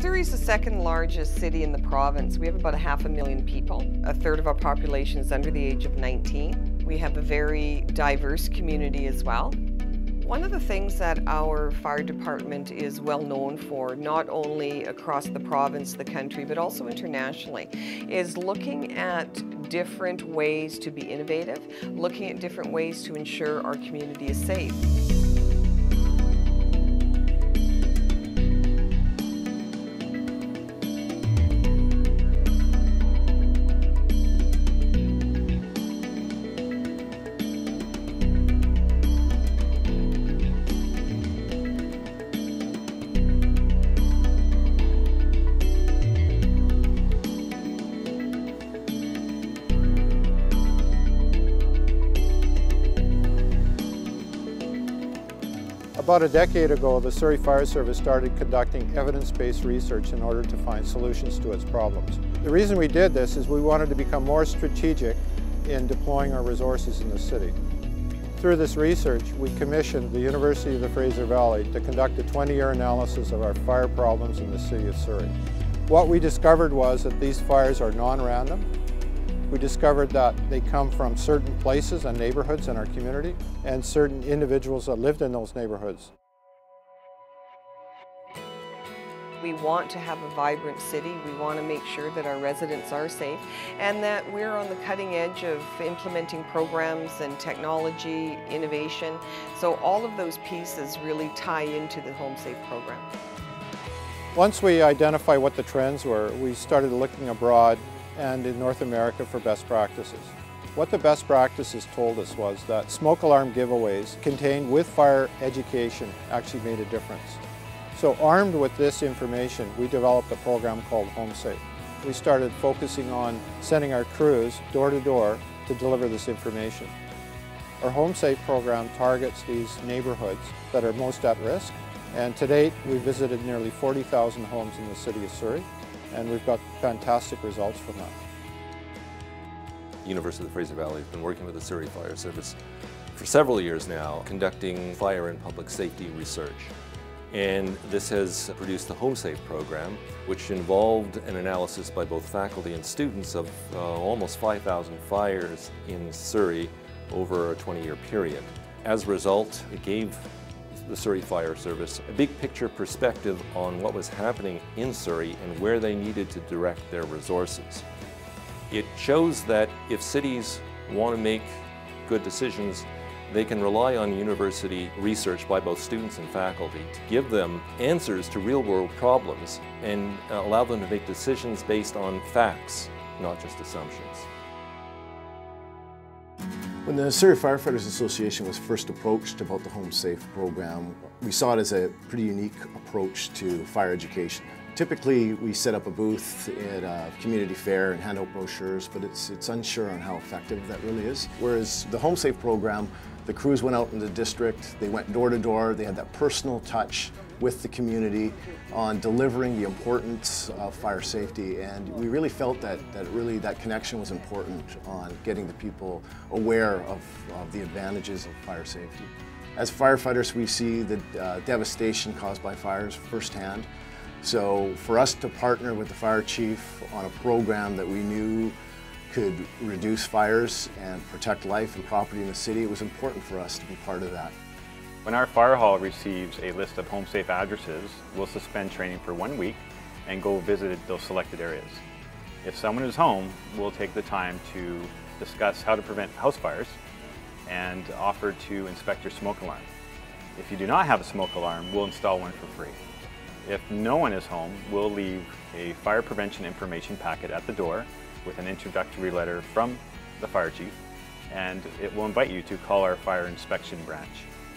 Surrey is the second largest city in the province. We have about a half a million people. A third of our population is under the age of 19. We have a very diverse community as well. One of the things that our fire department is well known for, not only across the province, the country, but also internationally, is looking at different ways to be innovative, looking at different ways to ensure our community is safe. About a decade ago, the Surrey Fire Service started conducting evidence-based research in order to find solutions to its problems. The reason we did this is we wanted to become more strategic in deploying our resources in the city. Through this research, we commissioned the University of the Fraser Valley to conduct a 20-year analysis of our fire problems in the city of Surrey. What we discovered was that these fires are non-random, we discovered that they come from certain places and neighborhoods in our community and certain individuals that lived in those neighborhoods. We want to have a vibrant city. We want to make sure that our residents are safe and that we're on the cutting edge of implementing programs and technology, innovation. So all of those pieces really tie into the Home Safe program. Once we identify what the trends were, we started looking abroad and in North America for best practices. What the best practices told us was that smoke alarm giveaways contained with fire education actually made a difference. So armed with this information, we developed a program called Home Safe. We started focusing on sending our crews door to door to deliver this information. Our Home Safe program targets these neighborhoods that are most at risk and to date we visited nearly 40,000 homes in the city of Surrey and we've got fantastic results from that. University of the Fraser Valley has been working with the Surrey Fire Service for several years now, conducting fire and public safety research. And this has produced the HomeSafe program, which involved an analysis by both faculty and students of uh, almost 5,000 fires in Surrey over a 20-year period. As a result, it gave the Surrey Fire Service, a big picture perspective on what was happening in Surrey and where they needed to direct their resources. It shows that if cities want to make good decisions, they can rely on university research by both students and faculty to give them answers to real-world problems and allow them to make decisions based on facts, not just assumptions. When the Surrey Firefighters Association was first approached about the Home Safe program, we saw it as a pretty unique approach to fire education. Typically, we set up a booth at a community fair and hand out brochures, but it's, it's unsure on how effective that really is. Whereas the Home Safe program, the crews went out in the district, they went door to door, they had that personal touch with the community on delivering the importance of fire safety and we really felt that, that really that connection was important on getting the people aware of, of the advantages of fire safety. As firefighters we see the uh, devastation caused by fires firsthand so for us to partner with the fire chief on a program that we knew could reduce fires and protect life and property in the city, it was important for us to be part of that. When our fire hall receives a list of home safe addresses, we'll suspend training for one week and go visit those selected areas. If someone is home, we'll take the time to discuss how to prevent house fires and offer to inspect your smoke alarm. If you do not have a smoke alarm, we'll install one for free. If no one is home, we'll leave a fire prevention information packet at the door with an introductory letter from the fire chief and it will invite you to call our fire inspection branch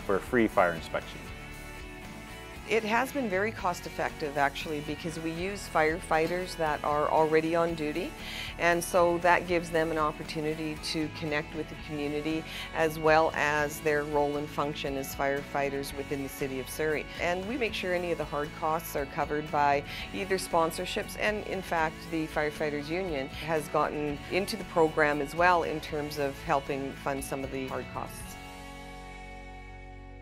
for a free fire inspection. It has been very cost effective actually because we use firefighters that are already on duty and so that gives them an opportunity to connect with the community as well as their role and function as firefighters within the city of Surrey. And we make sure any of the hard costs are covered by either sponsorships and in fact the Firefighters Union has gotten into the program as well in terms of helping fund some of the hard costs.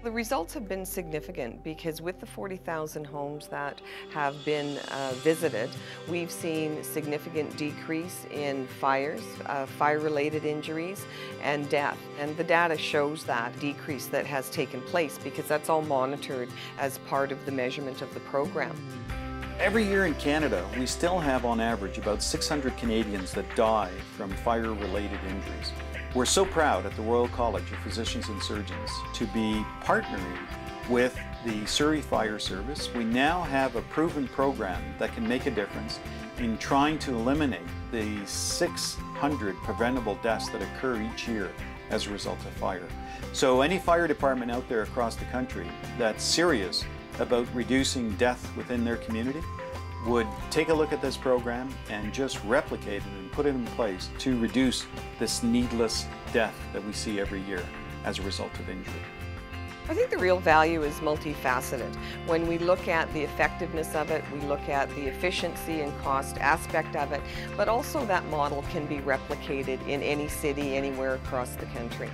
The results have been significant because with the 40,000 homes that have been uh, visited, we've seen significant decrease in fires, uh, fire-related injuries, and death. And the data shows that decrease that has taken place because that's all monitored as part of the measurement of the program. Every year in Canada, we still have on average about 600 Canadians that die from fire-related injuries. We're so proud at the Royal College of Physicians and Surgeons to be partnering with the Surrey Fire Service. We now have a proven program that can make a difference in trying to eliminate the 600 preventable deaths that occur each year as a result of fire. So any fire department out there across the country that's serious about reducing death within their community would take a look at this program and just replicate it and put it in place to reduce this needless death that we see every year as a result of injury. I think the real value is multifaceted. When we look at the effectiveness of it, we look at the efficiency and cost aspect of it, but also that model can be replicated in any city, anywhere across the country.